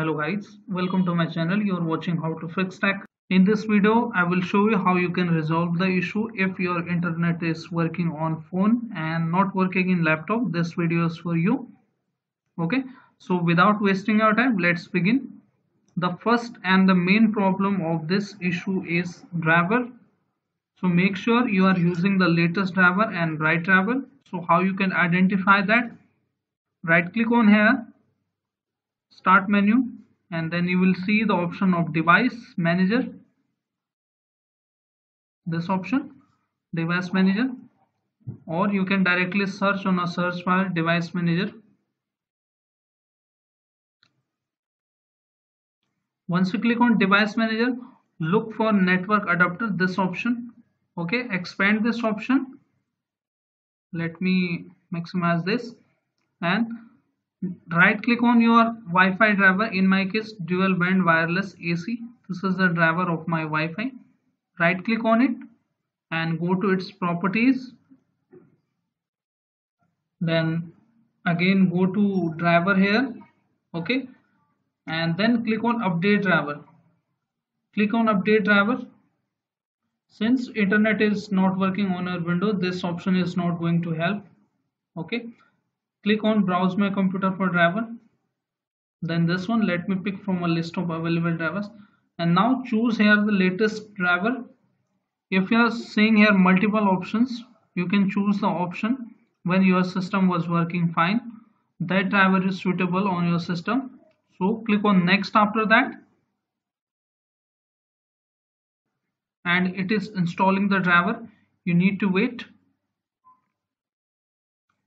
Hello guys, welcome to my channel. You are watching how to fix tech. In this video, I will show you how you can resolve the issue if your internet is working on phone and not working in laptop. This video is for you. Okay, so without wasting your time, let's begin. The first and the main problem of this issue is driver. So make sure you are using the latest driver and right driver. So how you can identify that? Right click on here start menu and then you will see the option of device manager. This option device manager. Or you can directly search on a search bar device manager. Once you click on device manager look for network adapter this option. Okay expand this option. Let me maximize this. And right click on your Wi-Fi driver in my case dual band wireless AC this is the driver of my Wi-Fi. Right click on it and go to its properties. Then again go to driver here okay? And then click on update driver. Click on update driver. Since internet is not working on your window this option is not going to help okay click on browse my computer for driver. Then this one let me pick from a list of available drivers. And now choose here the latest driver. If you are seeing here multiple options you can choose the option when your system was working fine. That driver is suitable on your system. So click on next after that. And it is installing the driver. You need to wait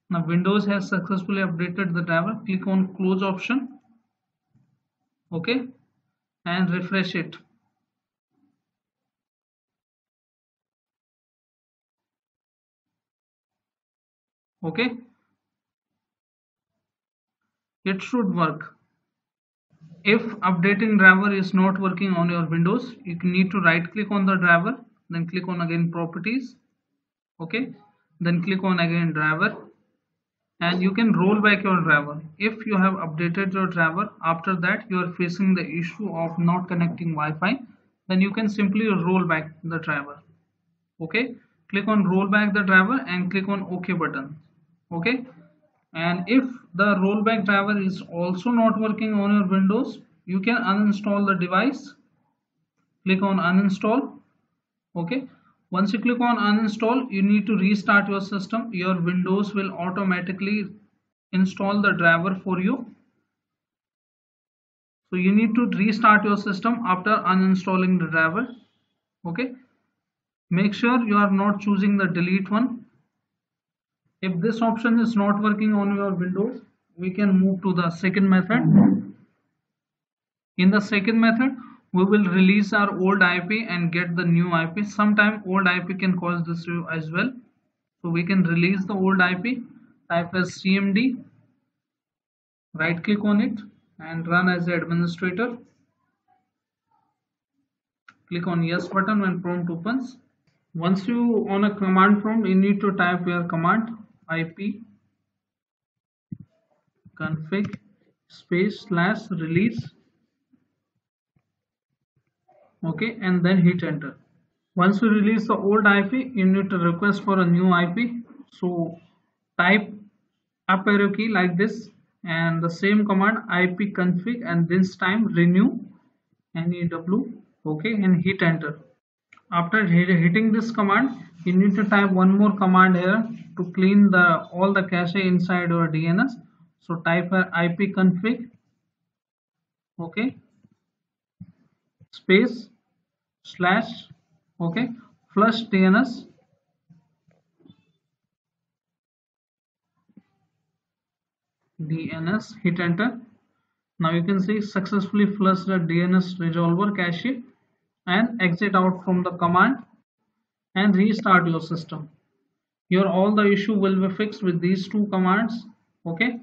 now windows has successfully updated the driver. Click on close option. Okay. And refresh it. Okay. It should work. If updating driver is not working on your windows you need to right click on the driver then click on again properties. Okay. Then click on again driver and you can roll back your driver. If you have updated your driver after that you are facing the issue of not connecting Wi-Fi then you can simply roll back the driver. Okay? Click on roll back the driver and click on ok button. Okay? And if the rollback driver is also not working on your windows you can uninstall the device. Click on uninstall. Okay once you click on uninstall you need to restart your system. Your windows will automatically install the driver for you. So you need to restart your system after uninstalling the driver. Okay? Make sure you are not choosing the delete one. If this option is not working on your windows we can move to the second method. In the second method we will release our old IP and get the new IP sometime old IP can cause this as well. So we can release the old IP type as cmd right click on it and run as administrator. Click on yes button when prompt opens. Once you on a command prompt you need to type your command ip config space slash release okay and then hit enter. Once you release the old IP you need to request for a new IP so type up arrow key like this and the same command IP config and this time renew new okay and hit enter. After hitting this command you need to type one more command here to clean the all the cache inside your DNS so type here IP config okay space slash okay flush DNS DNS hit enter. Now you can see successfully flush the DNS resolver cache and exit out from the command and restart your system. Here all the issue will be fixed with these two commands okay.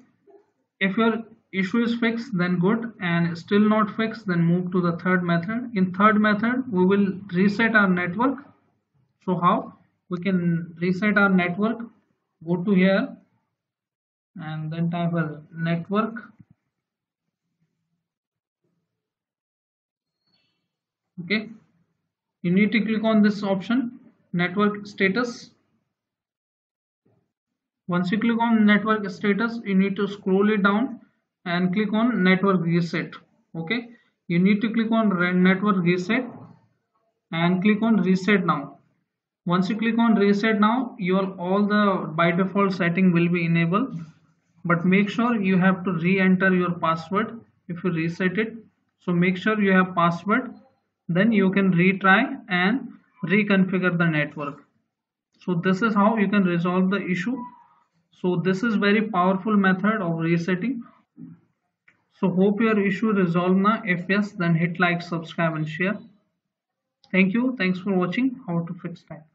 If your issue is fixed then good and still not fixed then move to the third method. In third method we will reset our network. So how? We can reset our network go to here and then type a network. Okay. You need to click on this option network status. Once you click on network status you need to scroll it down and click on network reset. Okay? You need to click on network reset and click on reset now. Once you click on reset now your all the by default setting will be enabled. But make sure you have to re-enter your password if you reset it. So make sure you have password then you can retry and reconfigure the network. So this is how you can resolve the issue. So this is very powerful method of resetting so hope your issue resolved now if yes then hit like subscribe and share. Thank you. Thanks for watching. How to fix that